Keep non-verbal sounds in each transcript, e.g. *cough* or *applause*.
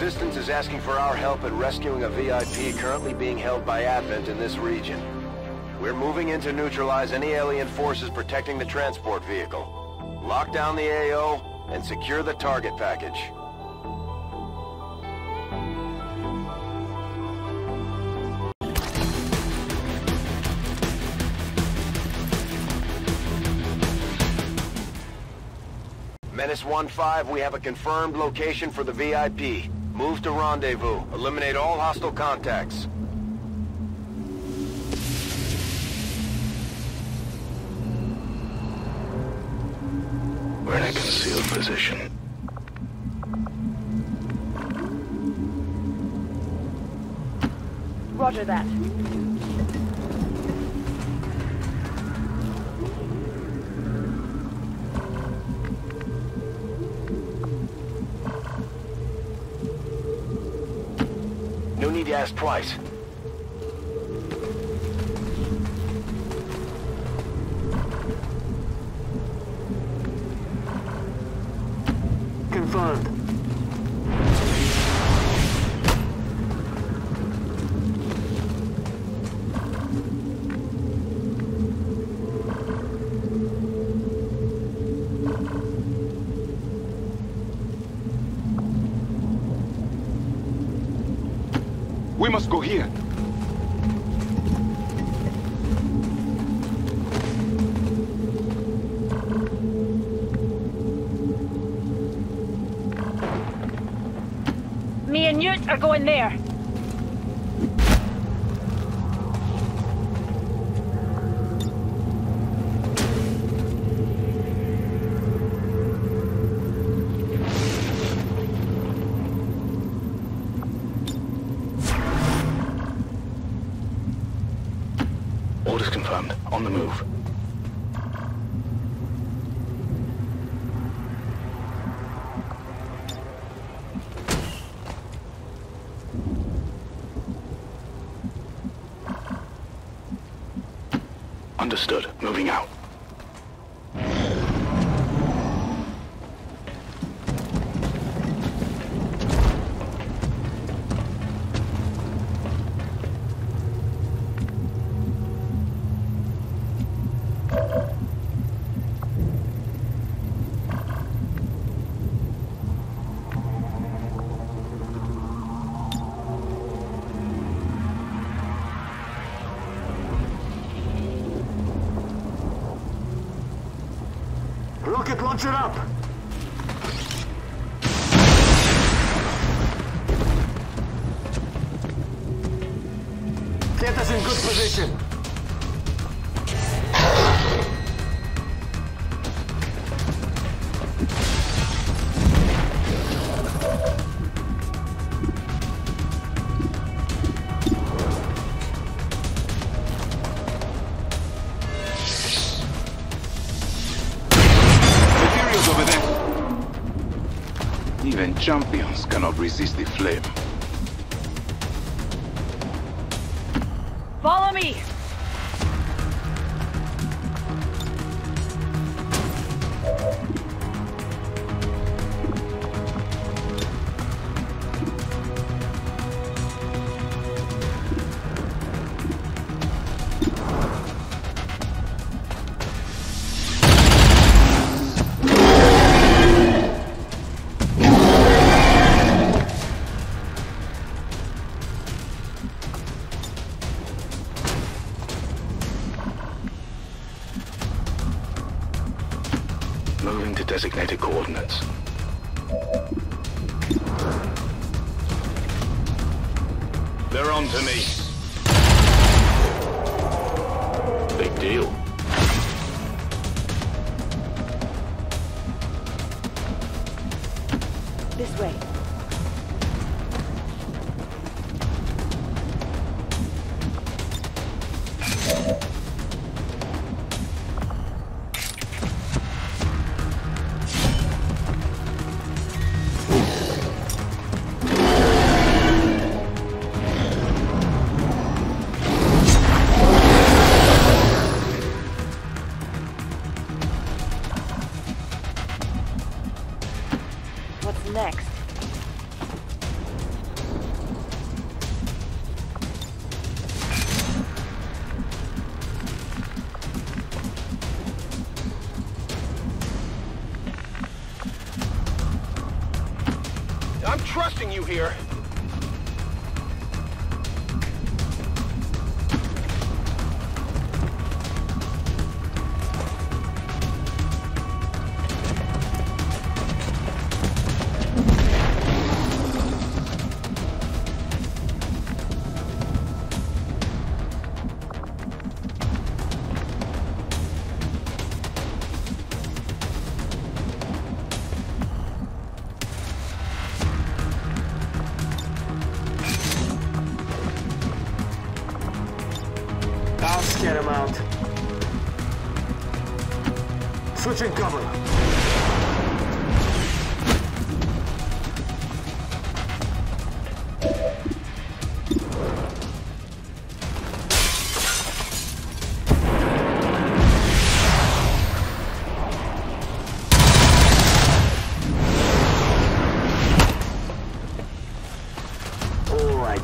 Resistance is asking for our help in rescuing a VIP currently being held by Advent in this region. We're moving in to neutralize any alien forces protecting the transport vehicle. Lock down the AO and secure the target package. Menace 1-5, we have a confirmed location for the VIP. Move to rendezvous. Eliminate all hostile contacts. We're in a concealed position. Roger that. Need to ask twice. On the move. Understood. Moving out. Champions cannot resist the flame. Follow me! They're on to me. Big deal.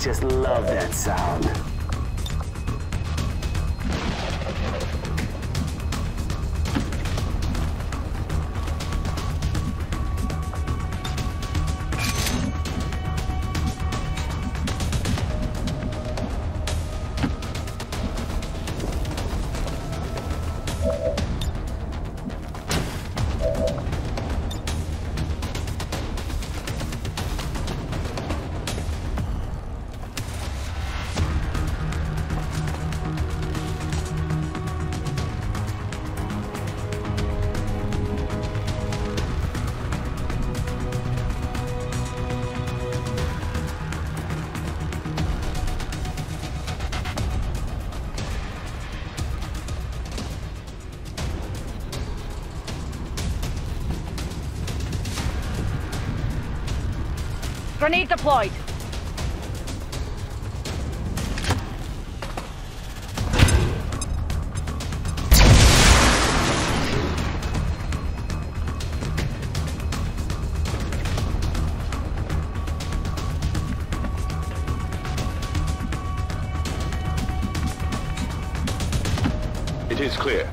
just love that sound. Grenade deployed. It is clear.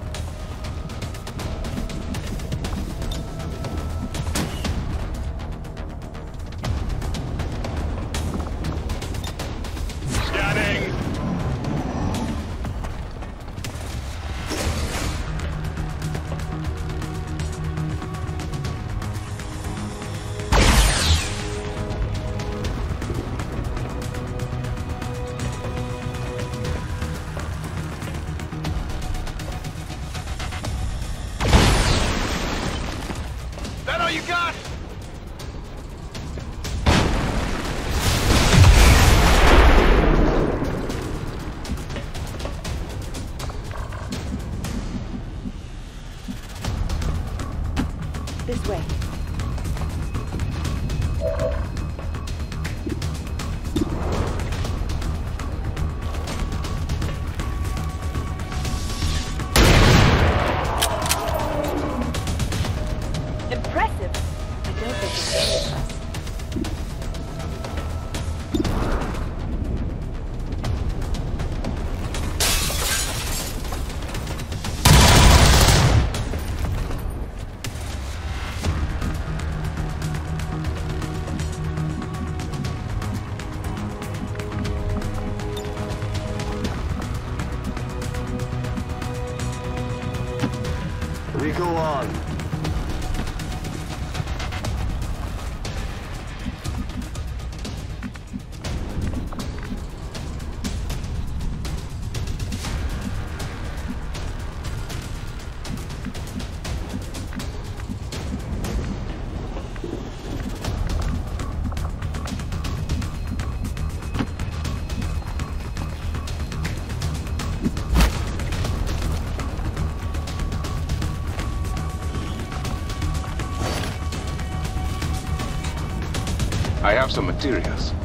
have some materials.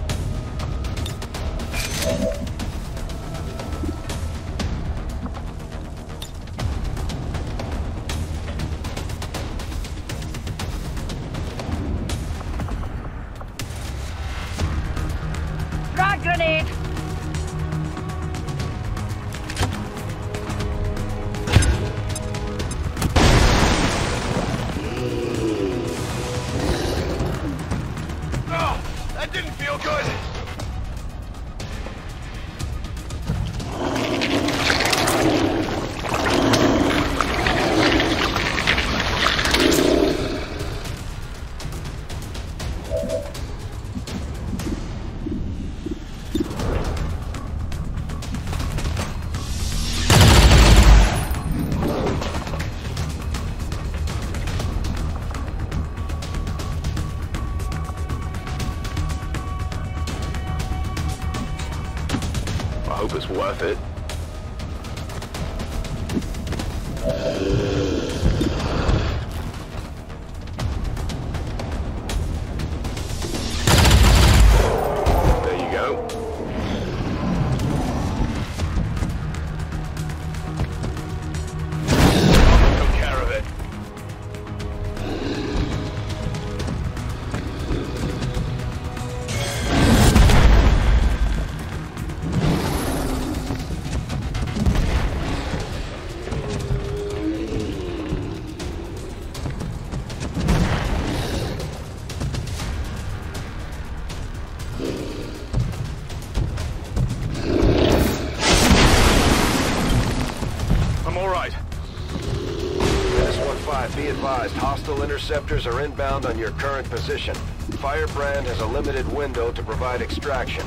Interceptors are inbound on your current position. Firebrand has a limited window to provide extraction.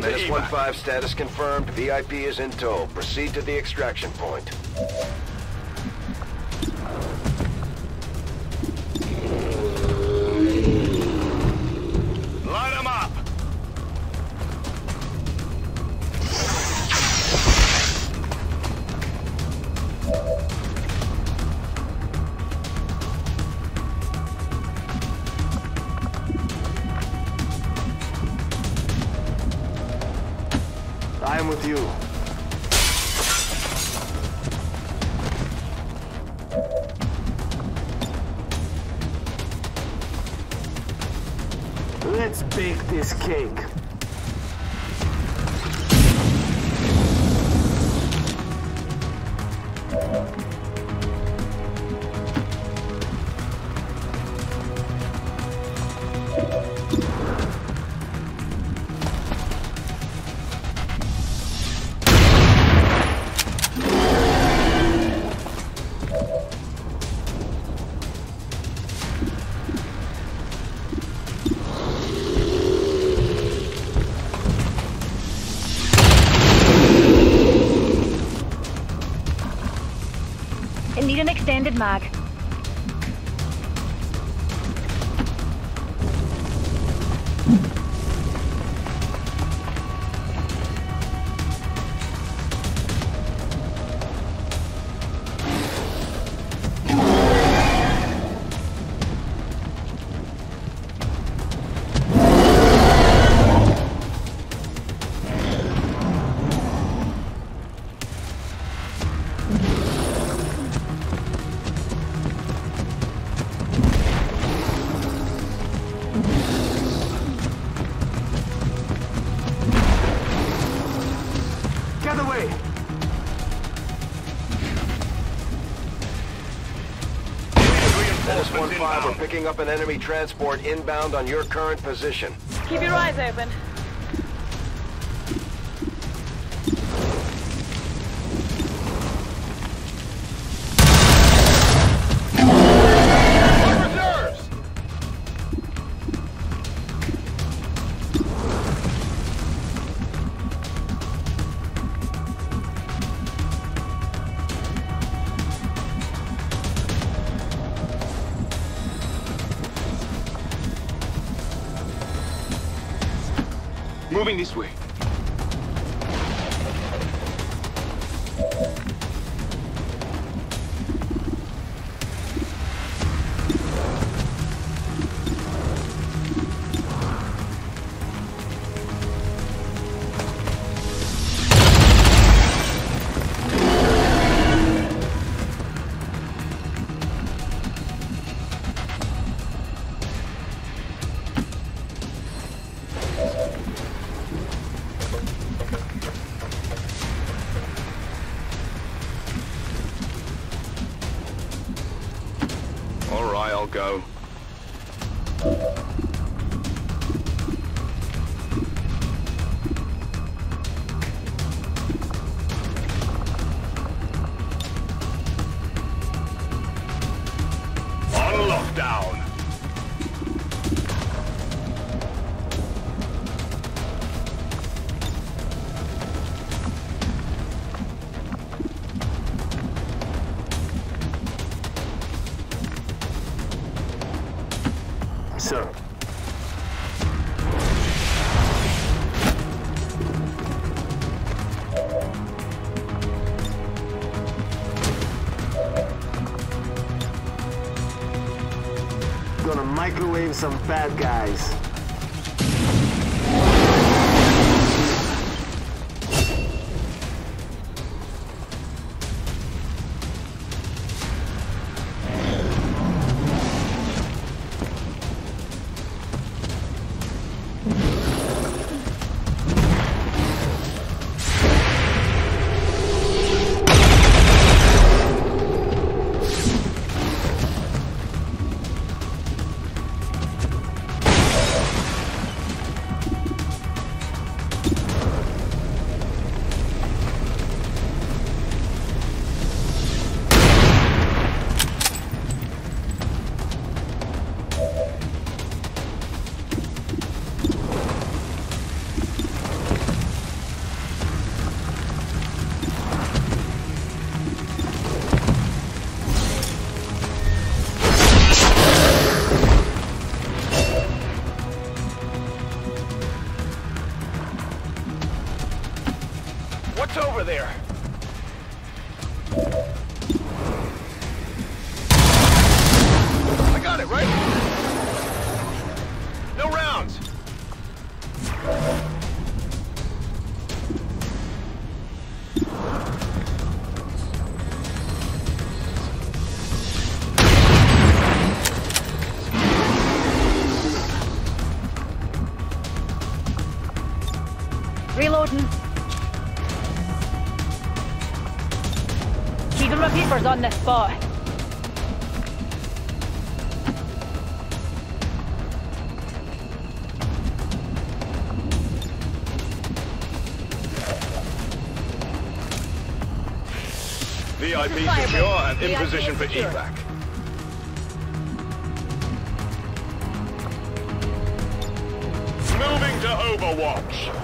Menace 1-5, status confirmed. VIP is in tow. Proceed to the extraction point. Mag. we're picking up an enemy transport inbound on your current position. Keep your eyes open. This way. Gonna microwave some bad guys. What's over there? I got it, right? Spot. VIP secure and in position for evac. Moving to Overwatch.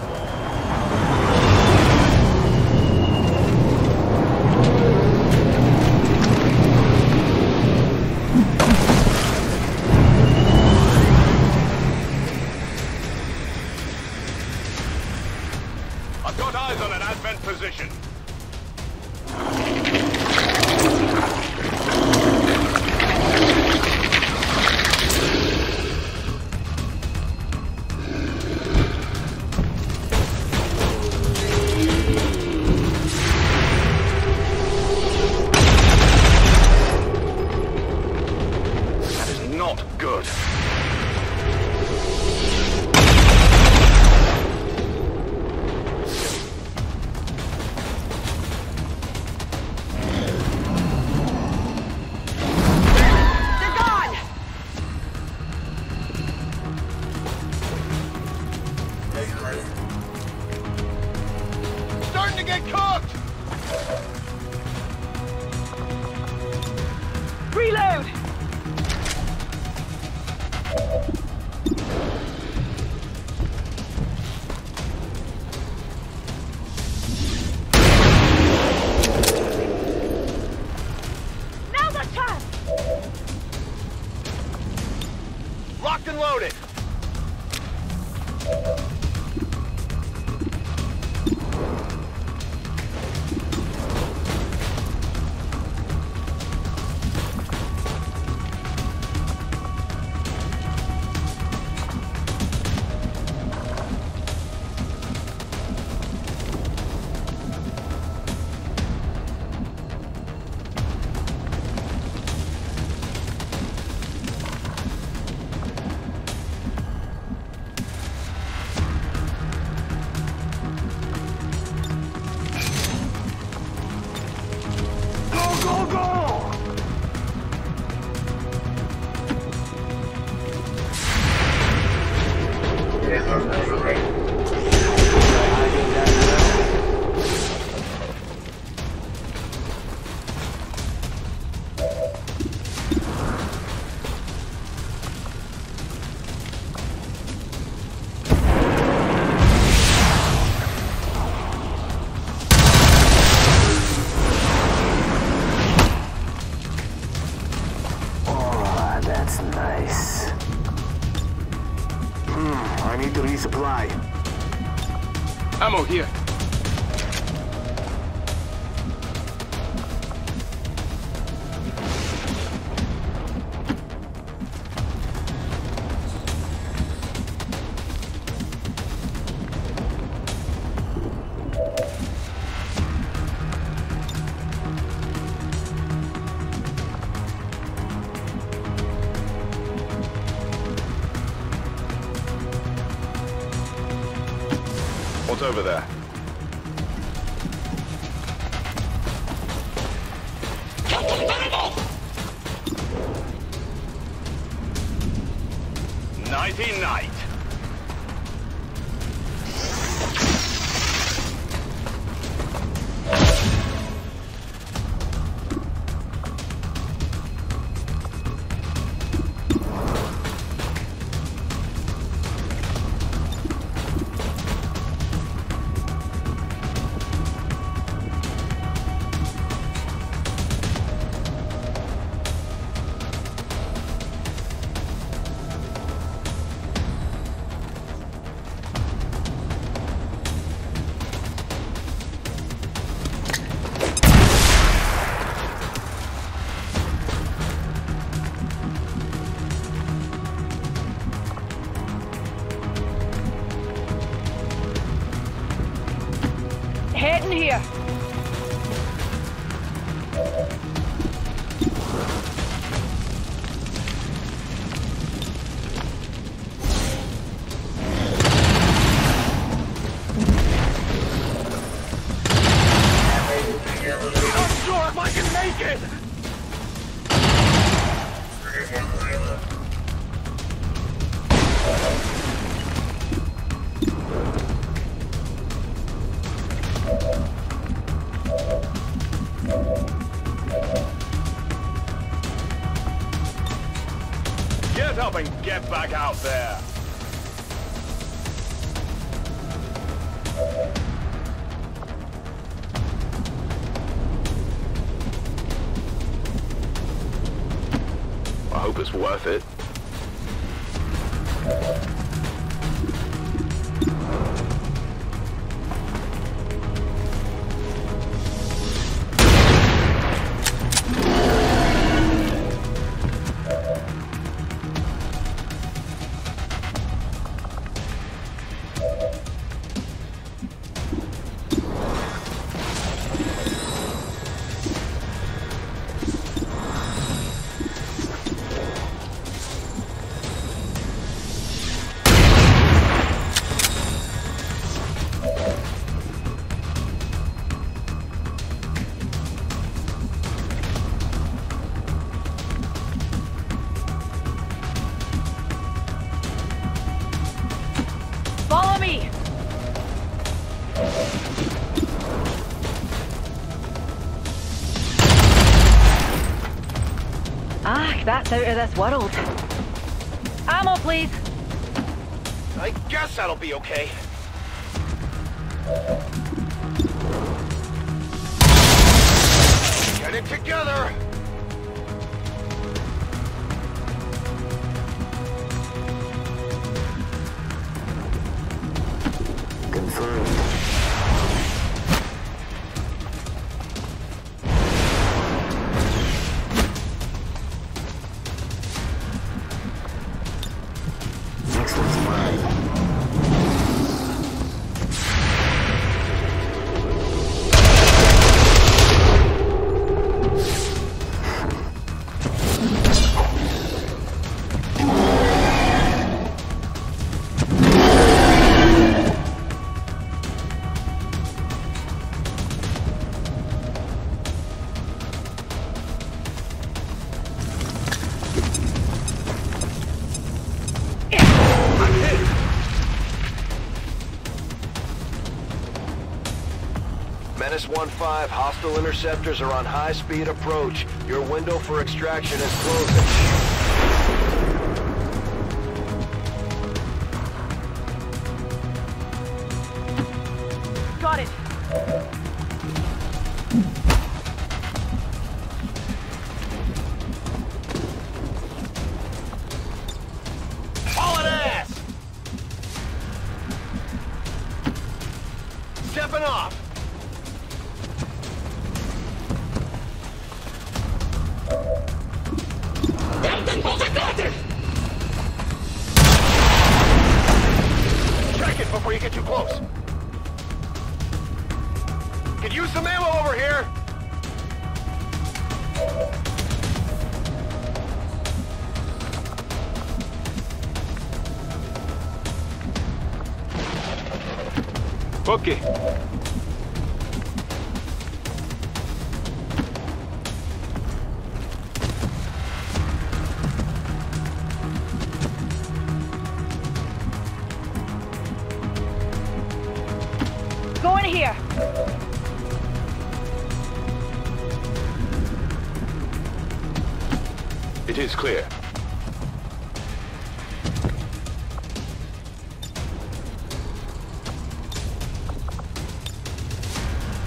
There! That's out of this world. Ammo, please. I guess that'll be okay. Get it together! 615, hostile interceptors are on high-speed approach. Your window for extraction is closing. Could use some ammo over here! Okay. Clear.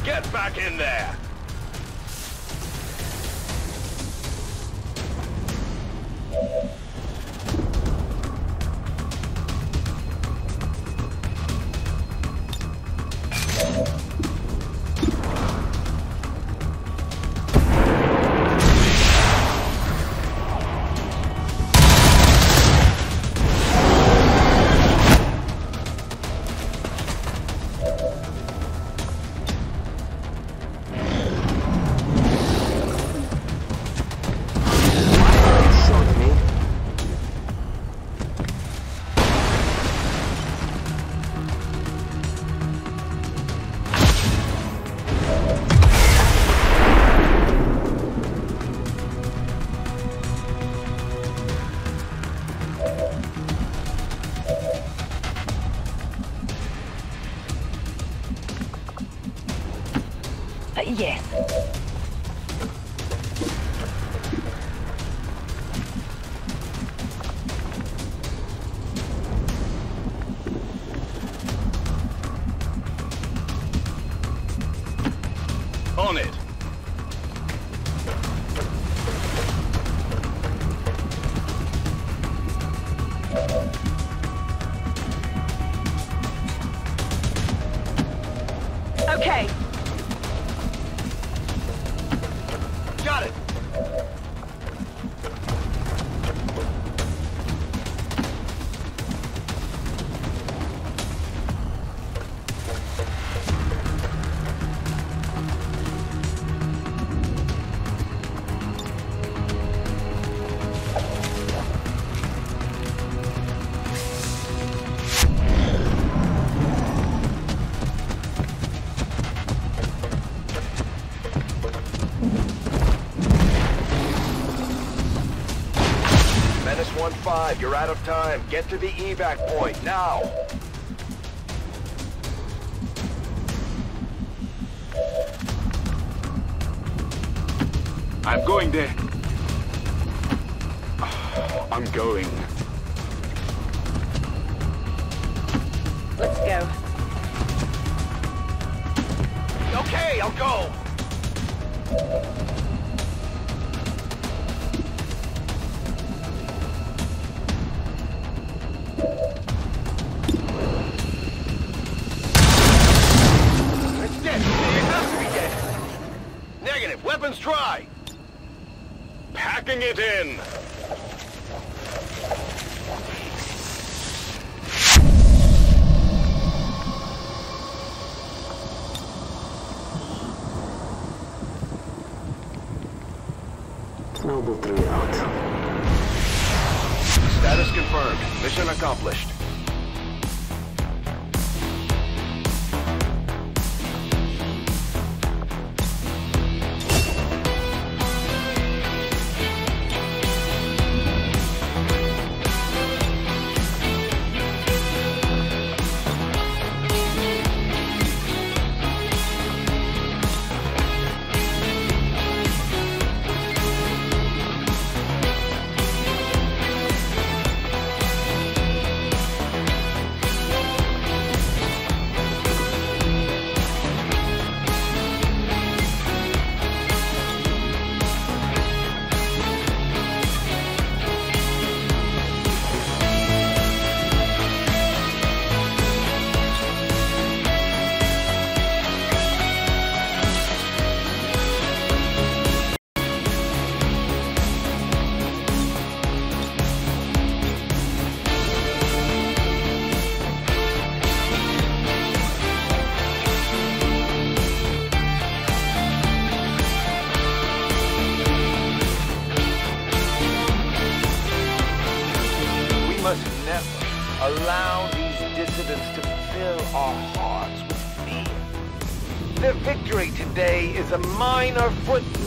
Get back in there! Okay. 1-5, you're out of time. Get to the evac point, now! I'm going there. *sighs* I'm going. Packing it in!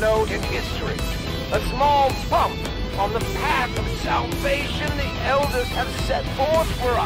Footnote in history, a small bump on the path of salvation the elders have set forth for.